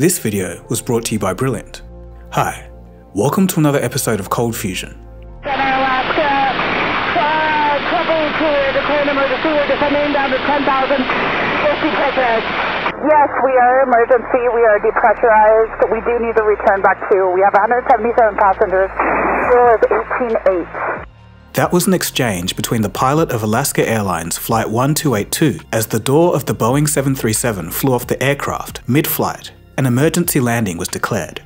This video was brought to you by Brilliant. Hi, welcome to another episode of Cold Fusion. Center Alaska, uh, trouble declare an emergency. We're descending down to 10,000. 50 pressurized. Yes, we are emergency. We are depressurized. We do need to return back to. We have 177 passengers. Fuel is 18.8. That was an exchange between the pilot of Alaska Airlines Flight 1282 as the door of the Boeing 737 flew off the aircraft mid flight. An emergency landing was declared.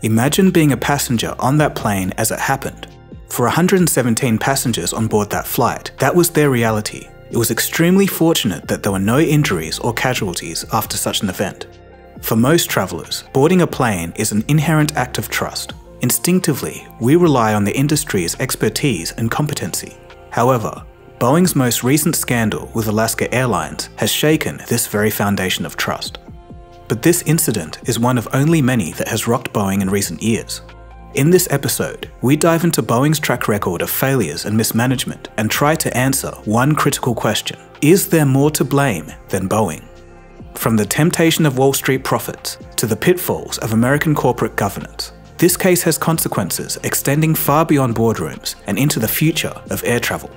Imagine being a passenger on that plane as it happened. For 117 passengers on board that flight, that was their reality. It was extremely fortunate that there were no injuries or casualties after such an event. For most travellers, boarding a plane is an inherent act of trust. Instinctively, we rely on the industry's expertise and competency. However, Boeing's most recent scandal with Alaska Airlines has shaken this very foundation of trust. But this incident is one of only many that has rocked Boeing in recent years. In this episode, we dive into Boeing's track record of failures and mismanagement and try to answer one critical question Is there more to blame than Boeing? From the temptation of Wall Street profits to the pitfalls of American corporate governance, this case has consequences extending far beyond boardrooms and into the future of air travel.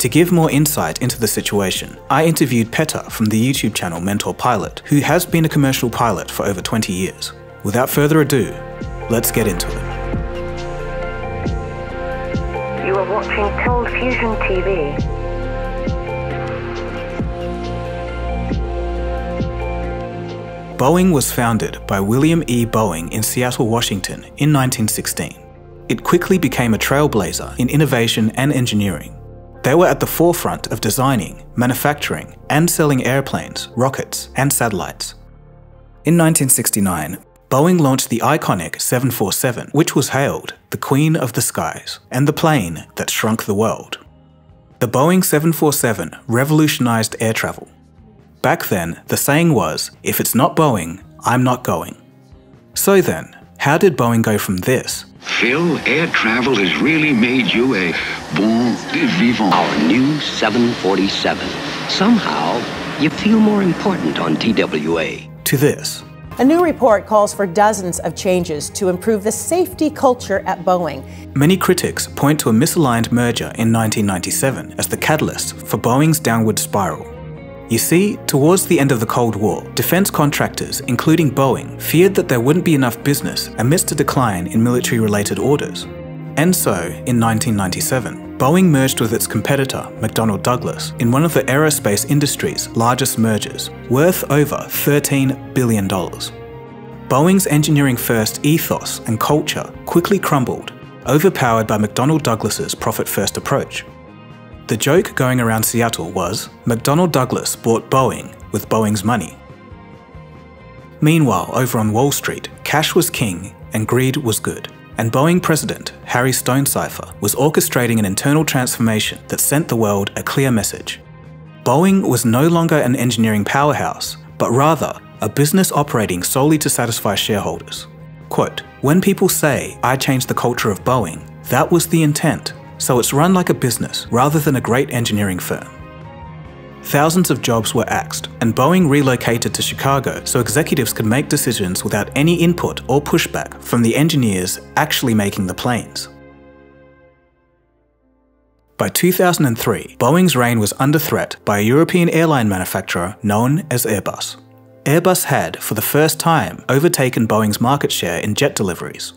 To give more insight into the situation, I interviewed Petter from the YouTube channel Mentour Pilot, who has been a commercial pilot for over 20 years. Without further ado, let's get into it. You are watching Cold Fusion TV. Boeing was founded by William E. Boeing in Seattle, Washington in 1916. It quickly became a trailblazer in innovation and engineering. They were at the forefront of designing, manufacturing, and selling airplanes, rockets, and satellites. In 1969, Boeing launched the iconic 747, which was hailed the Queen of the Skies and the plane that shrunk the world. The Boeing 747 revolutionized air travel. Back then, the saying was, if it's not Boeing, I'm not going. So then, how did Boeing go from this Phil, air travel has really made you a bon vivant. Our new 747. Somehow, you feel more important on TWA. to this? A new report calls for dozens of changes to improve the safety culture at Boeing. Many critics point to a misaligned merger in 1997 as the catalyst for Boeing's downward spiral. You see, towards the end of the Cold War, defense contractors, including Boeing, feared that there wouldn't be enough business amidst a decline in military related orders. And so, in 1997, Boeing merged with its competitor, McDonnell Douglas, in one of the aerospace industry's largest mergers, worth over $13 billion. Boeing's engineering first ethos and culture quickly crumbled, overpowered by McDonnell Douglas's profit first approach. The joke going around Seattle was McDonnell Douglas bought Boeing with Boeing's money. Meanwhile, over on Wall Street, cash was king and greed was good, and Boeing president Harry Stonecipher was orchestrating an internal transformation that sent the world a clear message. Boeing was no longer an engineering powerhouse, but rather a business operating solely to satisfy shareholders. Quote, When people say, I changed the culture of Boeing, that was the intent, so it's run like a business rather than a great engineering firm. Thousands of jobs were axed, and Boeing relocated to Chicago so executives could make decisions without any input or pushback from the engineers actually making the planes. By 2003, Boeing's reign was under threat by a European airline manufacturer known as Airbus. Airbus had, for the first time, overtaken Boeing's market share in jet deliveries.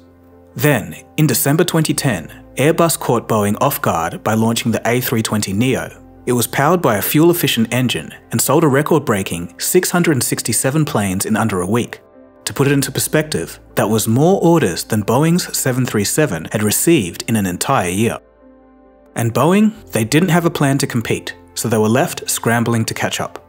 Then, in December 2010, Airbus caught Boeing off guard by launching the A320neo. It was powered by a fuel efficient engine and sold a record breaking 667 planes in under a week. To put it into perspective, that was more orders than Boeing's 737 had received in an entire year. And Boeing, they didn't have a plan to compete, so they were left scrambling to catch up.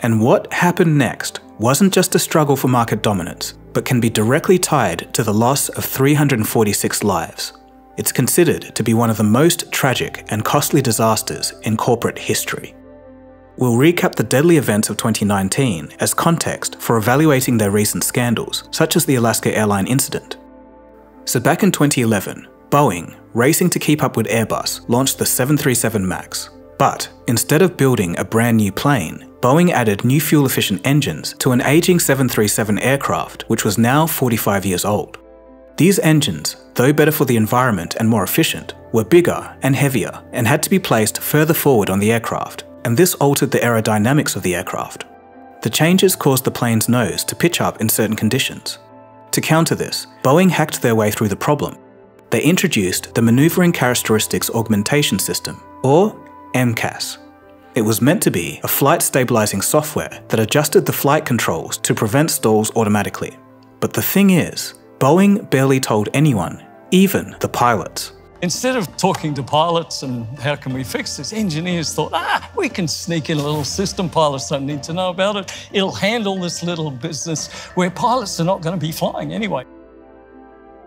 And what happened next wasn't just a struggle for market dominance, but can be directly tied to the loss of 346 lives. It's considered to be one of the most tragic and costly disasters in corporate history. We'll recap the deadly events of 2019 as context for evaluating their recent scandals, such as the Alaska airline incident. So back in 2011, Boeing, racing to keep up with Airbus, launched the 737 MAX. But instead of building a brand new plane, Boeing added new fuel efficient engines to an aging 737 aircraft, which was now 45 years old. These engines, though better for the environment and more efficient, were bigger and heavier and had to be placed further forward on the aircraft, and this altered the aerodynamics of the aircraft. The changes caused the plane's nose to pitch up in certain conditions. To counter this, Boeing hacked their way through the problem. They introduced the Maneuvering Characteristics Augmentation System, or MCAS. It was meant to be a flight stabilizing software that adjusted the flight controls to prevent stalls automatically. But the thing is, Boeing barely told anyone, even the pilots. Instead of talking to pilots and how can we fix this, engineers thought, ah, we can sneak in a little system. Pilots don't need to know about it. It'll handle this little business where pilots are not going to be flying anyway.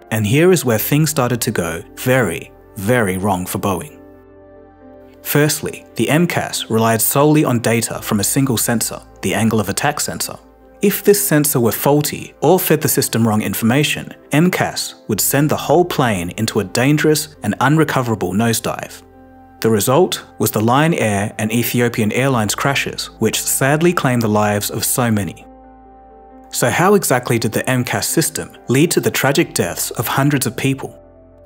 And here is where things started to go very, very wrong for Boeing. Firstly, the MCAS relied solely on data from a single sensor, the angle of attack sensor. If this sensor were faulty or fed the system wrong information, MCAS would send the whole plane into a dangerous and unrecoverable nosedive. The result was the Lion Air and Ethiopian Airlines crashes, which sadly claimed the lives of so many. So, how exactly did the MCAS system lead to the tragic deaths of hundreds of people?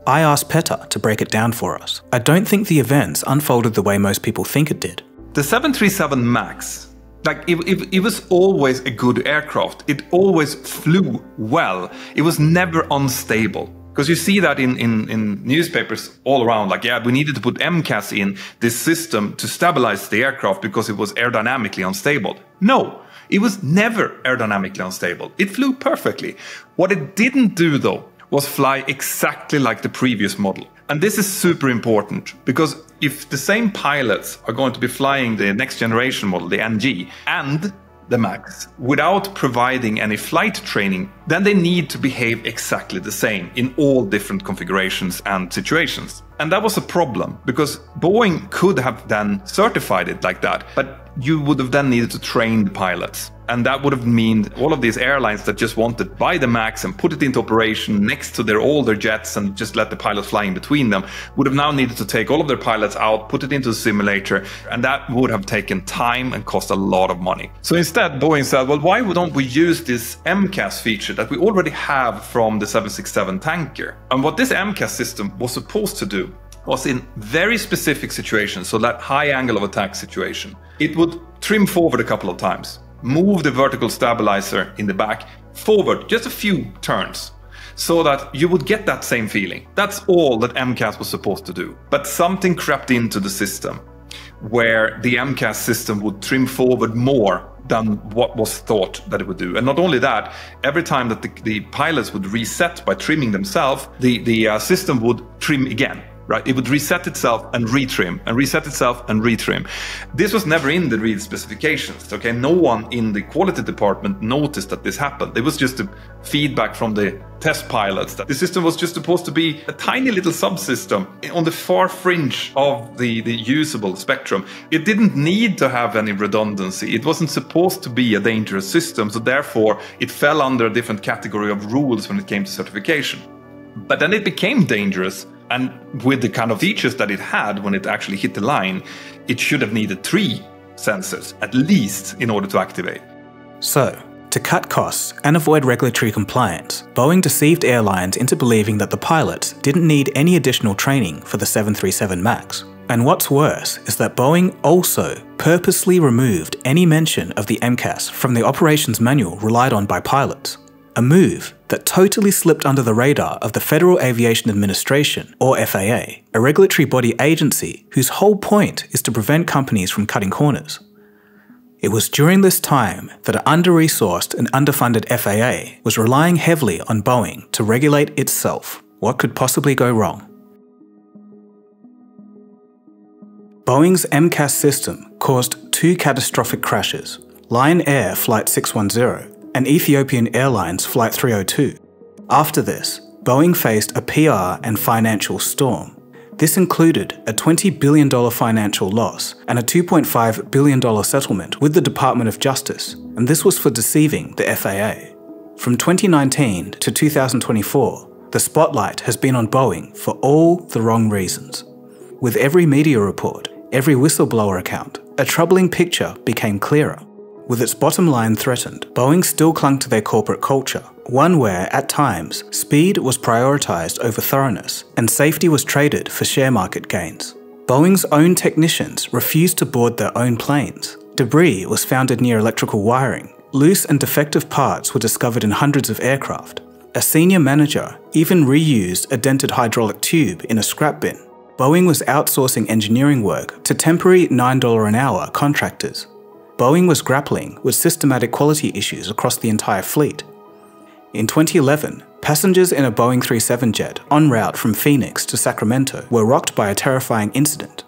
I asked Petter to break it down for us. I don't think the events unfolded the way most people think it did. The 737 MAX like it, it, it, was always a good aircraft. It always flew well. It was never unstable. Because you see that in, in, in newspapers all around like yeah we needed to put mcas in this system to stabilize the aircraft because it was aerodynamically unstable. No it was never aerodynamically unstable. It flew perfectly. What it didn't do though was fly exactly like the previous model and this is super important because if the same pilots are going to be flying the next generation model, the NG, and the MAX without providing any flight training, then they need to behave exactly the same in all different configurations and situations. And that was a problem because Boeing could have then certified it like that, but you would have then needed to train the pilots. And that would have meant all of these airlines that just wanted to buy the MAX and put it into operation next to their older jets and just let the pilots fly in between them would have now needed to take all of their pilots out, put it into a simulator, and that would have taken time and cost a lot of money. So instead, Boeing said, well, why don't we use this MCAS feature that we already have from the 767 tanker? And what this MCAS system was supposed to do was in very specific situations, so that high angle of attack situation, it would trim forward a couple of times move the vertical stabilizer in the back forward just a few turns so that you would get that same feeling. That's all that MCAS was supposed to do. But something crept into the system where the MCAS system would trim forward more than what was thought that it would do. And not only that, every time that the, the pilots would reset by trimming themselves, the, the uh, system would trim again right? It would reset itself and retrim and reset itself and retrim. This was never in the real specifications. Okay, no one in the quality department noticed that this happened. It was just a feedback from the test pilots that the system was just supposed to be a tiny little subsystem on the far fringe of the, the usable spectrum. It didn't need to have any redundancy. It wasn't supposed to be a dangerous system, so therefore it fell under a different category of rules when it came to certification. But then it became dangerous and with the kind of features that it had when it actually hit the line, it should have needed three sensors at least in order to activate. So, to cut costs and avoid regulatory compliance, Boeing deceived airlines into believing that the pilots didn't need any additional training for the 737 MAX. And what's worse is that Boeing also purposely removed any mention of the MCAS from the operations manual relied on by pilots a move that totally slipped under the radar of the Federal Aviation Administration, or FAA, a regulatory body agency whose whole point is to prevent companies from cutting corners. It was during this time that an under resourced and underfunded FAA was relying heavily on Boeing to regulate itself. What could possibly go wrong? Boeing's MCAS system caused two catastrophic crashes Lion Air Flight 610 and Ethiopian Airlines Flight 302. After this, Boeing faced a PR and financial storm. This included a $20 billion financial loss and a $2.5 billion settlement with the Department of Justice, and this was for deceiving the FAA. From 2019 to 2024, the spotlight has been on Boeing for all the wrong reasons. With every media report, every whistleblower account, a troubling picture became clearer. With its bottom line threatened, Boeing still clung to their corporate culture, one where, at times, speed was prioritized over thoroughness and safety was traded for share market gains. Boeing's own technicians refused to board their own planes. Debris was found near electrical wiring. Loose and defective parts were discovered in hundreds of aircraft. A senior manager even reused a dented hydraulic tube in a scrap bin. Boeing was outsourcing engineering work to temporary $9 an hour contractors Boeing was grappling with systematic quality issues across the entire fleet. In 2011, passengers in a Boeing 37 jet en route from Phoenix to Sacramento were rocked by a terrifying incident.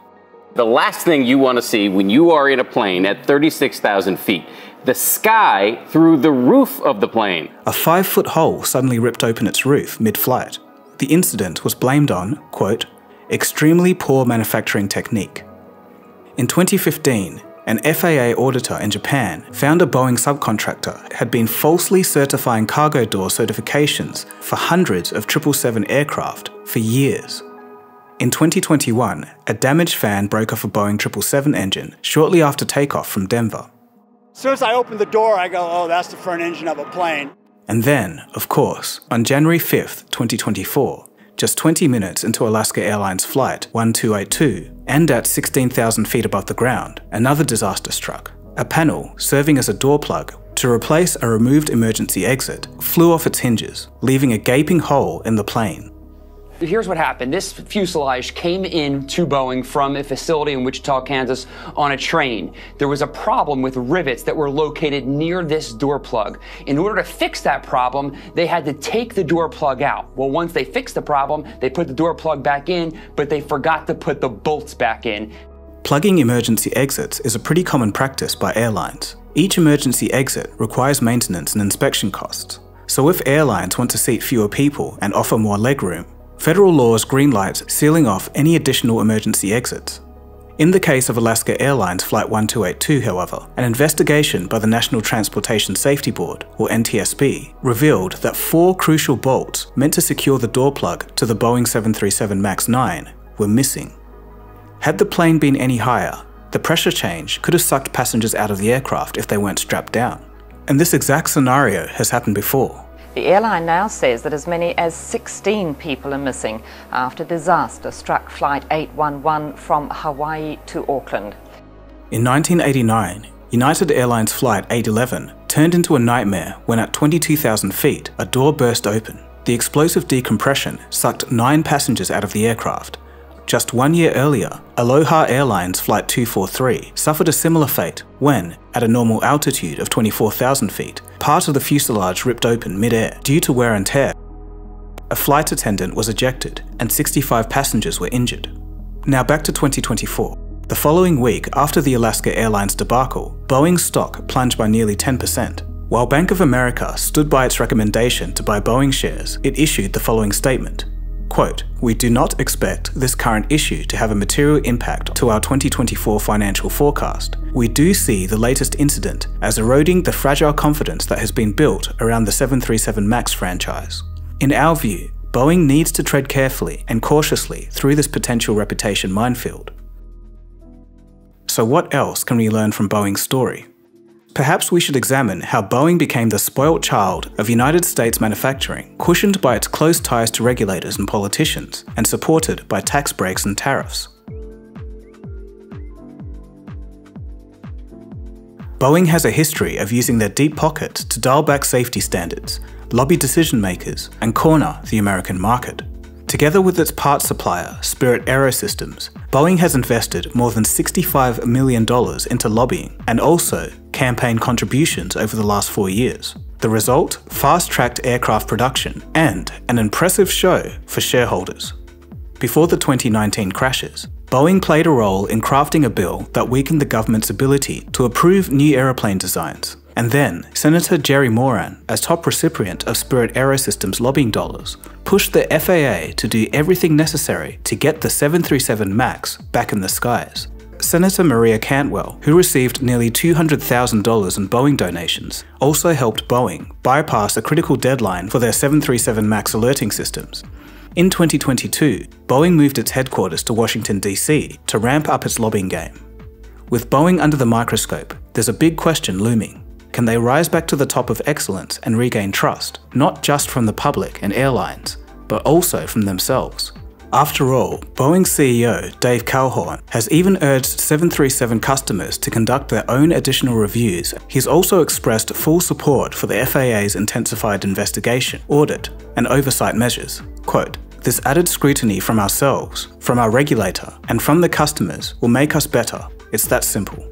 The last thing you want to see when you are in a plane at 36,000 feet the sky through the roof of the plane. A five foot hole suddenly ripped open its roof mid flight. The incident was blamed on, quote, extremely poor manufacturing technique. In 2015, an FAA auditor in Japan found a Boeing subcontractor had been falsely certifying cargo door certifications for hundreds of 777 aircraft for years. In 2021, a damaged fan broke off a Boeing 777 engine shortly after takeoff from Denver. As soon as I open the door, I go, oh, that's the front engine of a plane. And then, of course, on January 5th, 2024, just 20 minutes into Alaska Airlines Flight 1282, and at 16,000 feet above the ground, another disaster struck. A panel, serving as a door plug to replace a removed emergency exit, flew off its hinges, leaving a gaping hole in the plane. Here's what happened. This fuselage came in to Boeing from a facility in Wichita, Kansas on a train. There was a problem with rivets that were located near this door plug. In order to fix that problem, they had to take the door plug out. Well, once they fixed the problem, they put the door plug back in, but they forgot to put the bolts back in. Plugging emergency exits is a pretty common practice by airlines. Each emergency exit requires maintenance and inspection costs. So if airlines want to seat fewer people and offer more legroom, Federal laws greenlight sealing off any additional emergency exits. In the case of Alaska Airlines Flight 1282, however, an investigation by the National Transportation Safety Board, or NTSB, revealed that four crucial bolts meant to secure the door plug to the Boeing 737 MAX 9 were missing. Had the plane been any higher, the pressure change could have sucked passengers out of the aircraft if they weren't strapped down. And this exact scenario has happened before. The airline now says that as many as 16 people are missing after disaster struck Flight 811 from Hawaii to Auckland. In 1989, United Airlines Flight 811 turned into a nightmare when at 22,000 feet, a door burst open. The explosive decompression sucked nine passengers out of the aircraft, just one year earlier, Aloha Airlines Flight 243 suffered a similar fate when, at a normal altitude of 24,000 feet, part of the fuselage ripped open mid-air due to wear and tear. A flight attendant was ejected and 65 passengers were injured. Now back to 2024. The following week after the Alaska Airlines debacle, Boeing's stock plunged by nearly 10%. While Bank of America stood by its recommendation to buy Boeing shares, it issued the following statement. Quote, we do not expect this current issue to have a material impact to our 2024 financial forecast. We do see the latest incident as eroding the fragile confidence that has been built around the 737 MAX franchise. In our view, Boeing needs to tread carefully and cautiously through this potential reputation minefield. So what else can we learn from Boeing's story? Perhaps we should examine how Boeing became the spoilt child of United States manufacturing, cushioned by its close ties to regulators and politicians, and supported by tax breaks and tariffs. Boeing has a history of using their deep pockets to dial back safety standards, lobby decision makers, and corner the American market. Together with its parts supplier, Spirit Aerosystems, Boeing has invested more than $65 million into lobbying and also campaign contributions over the last four years. The result? Fast tracked aircraft production and an impressive show for shareholders. Before the 2019 crashes, Boeing played a role in crafting a bill that weakened the government's ability to approve new aeroplane designs. And then, Senator Jerry Moran, as top recipient of Spirit Aerosystems lobbying dollars, pushed the FAA to do everything necessary to get the 737 MAX back in the skies. Senator Maria Cantwell, who received nearly $200,000 in Boeing donations, also helped Boeing bypass a critical deadline for their 737 MAX alerting systems. In 2022, Boeing moved its headquarters to Washington, D.C. to ramp up its lobbying game. With Boeing under the microscope, there's a big question looming. Can they rise back to the top of excellence and regain trust, not just from the public and airlines, but also from themselves? After all, Boeing CEO Dave Calhoun has even urged 737 customers to conduct their own additional reviews. He's also expressed full support for the FAA's intensified investigation, audit, and oversight measures. Quote, this added scrutiny from ourselves, from our regulator, and from the customers will make us better. It's that simple.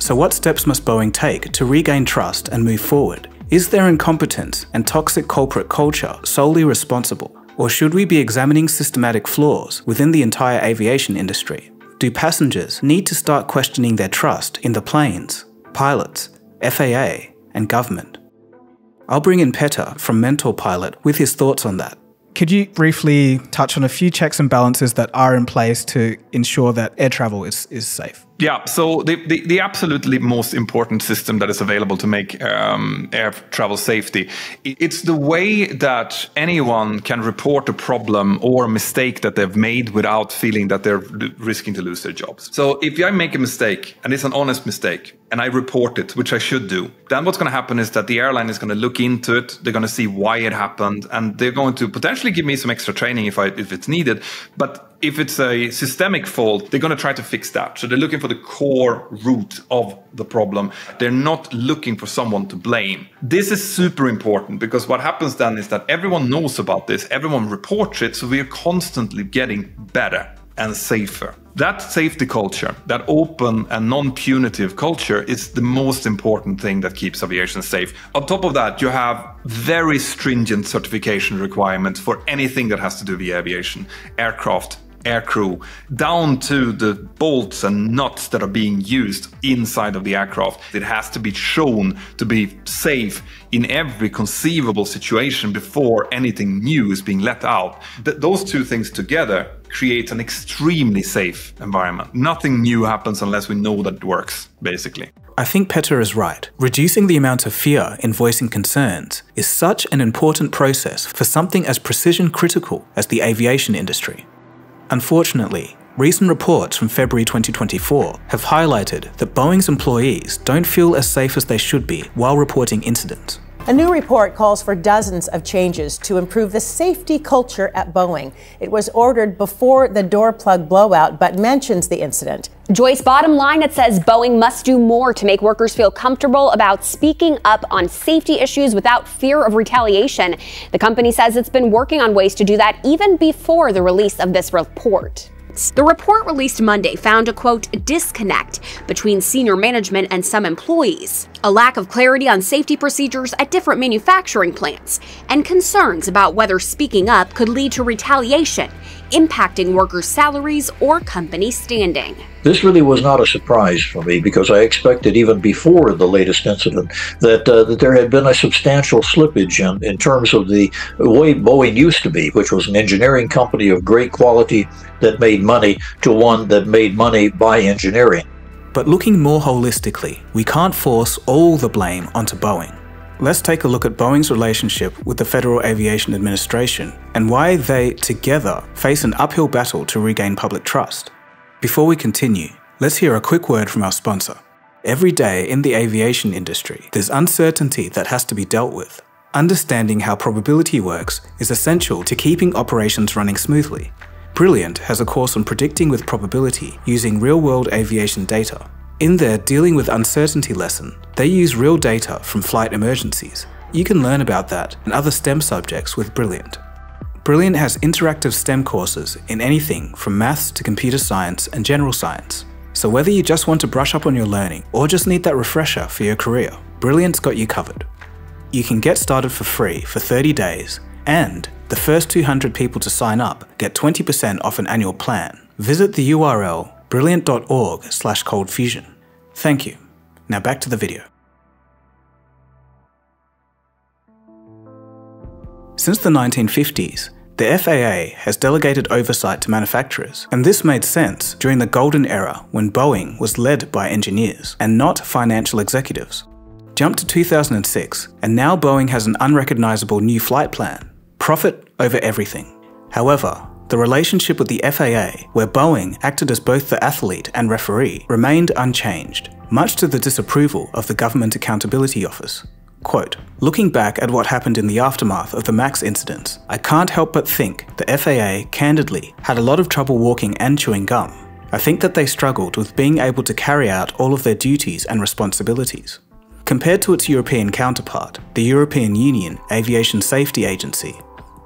So, what steps must Boeing take to regain trust and move forward? Is their incompetence and toxic corporate culture solely responsible? Or should we be examining systematic flaws within the entire aviation industry? Do passengers need to start questioning their trust in the planes, pilots, FAA, and government? I'll bring in Petter from Mentour Pilot with his thoughts on that. Could you briefly touch on a few checks and balances that are in place to ensure that air travel is, is safe? Yeah, so the, the, the, absolutely most important system that is available to make um, air travel safety, it's the way that anyone can report a problem or a mistake that they've made without feeling that they're risking to lose their jobs. So if I make a mistake and it's an honest mistake and I report it, which I should do, then what's going to happen is that the airline is going to look into it. They're going to see why it happened and they're going to potentially give me some extra training if I if it's needed. But if it's a systemic fault, they're going to try to fix that. So they're looking for the core root of the problem. They're not looking for someone to blame. This is super important because what happens then is that everyone knows about this, everyone reports it, so we are constantly getting better and safer. That safety culture, that open and non punitive culture, is the most important thing that keeps aviation safe. On top of that, you have very stringent certification requirements for anything that has to do with aviation, aircraft, aircrew, down to the bolts and nuts that are being used inside of the aircraft. It has to be shown to be safe in every conceivable situation before anything new is being let out. Th- those two things together create an extremely safe environment. Nothing new happens unless we know that it works, basically. I think Petter is right. Reducing the amount of fear in voicing concerns is such an important process for something as precision critical as the aviation industry. Unfortunately, recent reports from February 2024 have highlighted that Boeing's employees don't feel as safe as they should be while reporting incidents. A new report calls for dozens of changes to improve the safety culture at Boeing. It was ordered before the door plug blowout, but mentions the incident. Joyce, bottom line, it says Boeing must do more to make workers feel comfortable about speaking up on safety issues without fear of retaliation. The company says it's been working on ways to do that even before the release of this report. The report released Monday found a quote disconnect between senior management and some employees, a lack of clarity on safety procedures at different manufacturing plants, and concerns about whether speaking up could lead to retaliation, impacting workers' salaries or company standing. This really was not a surprise for me because I expected even before the latest incident that uh, that there had been a substantial slippage in, in terms of the way Boeing used to be, which was an engineering company of great quality that made money, to one that made money by engineering. But looking more holistically, we can't force all the blame onto Boeing. Let's take a look at Boeing's relationship with the Federal Aviation Administration and why they, together, face an uphill battle to regain public trust. Before we continue, let's hear a quick word from our sponsor. Every day in the aviation industry, there's uncertainty that has to be dealt with. Understanding how probability works is essential to keeping operations running smoothly. Brilliant has a course on predicting with probability using real world aviation data. In their Dealing with Uncertainty lesson, they use real data from flight emergencies. You can learn about that and other STEM subjects with Brilliant. Brilliant has interactive STEM courses in anything from maths to computer science and general science. So whether you just want to brush up on your learning or just need that refresher for your career, Brilliant's got you covered. You can get started for free for 30 days and the first 200 people to sign up get 20% off an annual plan. Visit the URL brilliant.org slash coldfusion. Thank you. Now back to the video. Since the 1950s, the FAA has delegated oversight to manufacturers, and this made sense during the golden era when Boeing was led by engineers and not financial executives. Jump to 2006, and now Boeing has an unrecognizable new flight plan profit over everything. However, the relationship with the FAA, where Boeing acted as both the athlete and referee, remained unchanged, much to the disapproval of the Government Accountability Office. Quote, Looking back at what happened in the aftermath of the MAX incidents, I can't help but think the FAA, candidly, had a lot of trouble walking and chewing gum. I think that they struggled with being able to carry out all of their duties and responsibilities. Compared to its European counterpart, the European Union Aviation Safety Agency,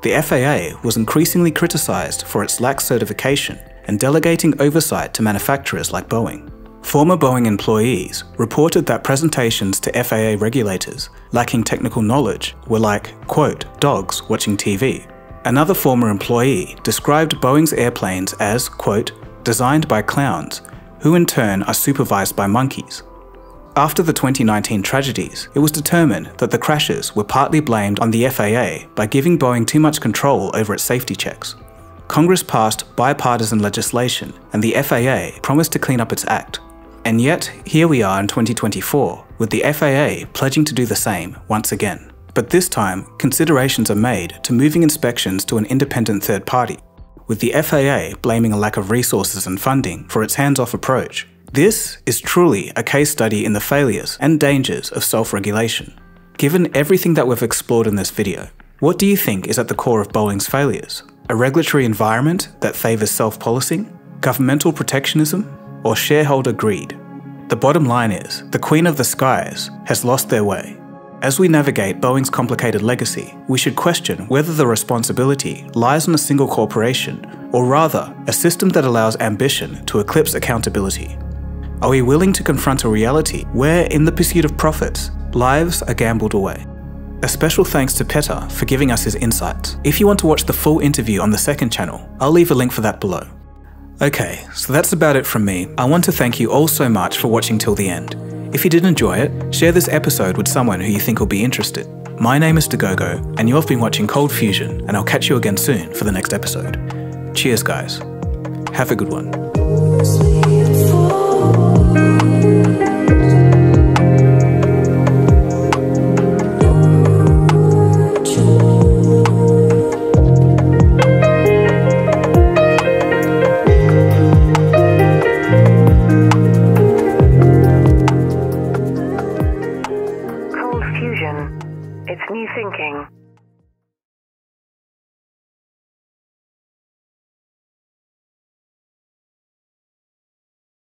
the FAA was increasingly criticised for its lax certification and delegating oversight to manufacturers like Boeing. Former Boeing employees reported that presentations to FAA regulators lacking technical knowledge were like, quote, dogs watching TV. Another former employee described Boeing's airplanes as, quote, designed by clowns, who in turn are supervised by monkeys. After the 2019 tragedies, it was determined that the crashes were partly blamed on the FAA by giving Boeing too much control over its safety checks. Congress passed bipartisan legislation, and the FAA promised to clean up its act. And yet, here we are in 2024, with the FAA pledging to do the same once again. But this time, considerations are made to moving inspections to an independent third party, with the FAA blaming a lack of resources and funding for its hands off approach. This is truly a case study in the failures and dangers of self regulation. Given everything that we've explored in this video, what do you think is at the core of Boeing's failures? A regulatory environment that favours self policing? Governmental protectionism? or shareholder greed. The bottom line is, the Queen of the Skies has lost their way. As we navigate Boeing's complicated legacy, we should question whether the responsibility lies on a single corporation, or rather, a system that allows ambition to eclipse accountability. Are we willing to confront a reality where, in the pursuit of profits, lives are gambled away? A special thanks to Petter for giving us his insights. If you want to watch the full interview on the second channel, I'll leave a link for that below. Okay, so that's about it from me. I want to thank you all so much for watching till the end. If you did enjoy it, share this episode with someone who you think will be interested. My name is Dagogo, and you've been watching Cold Fusion, and I'll catch you again soon for the next episode. Cheers, guys. Have a good one.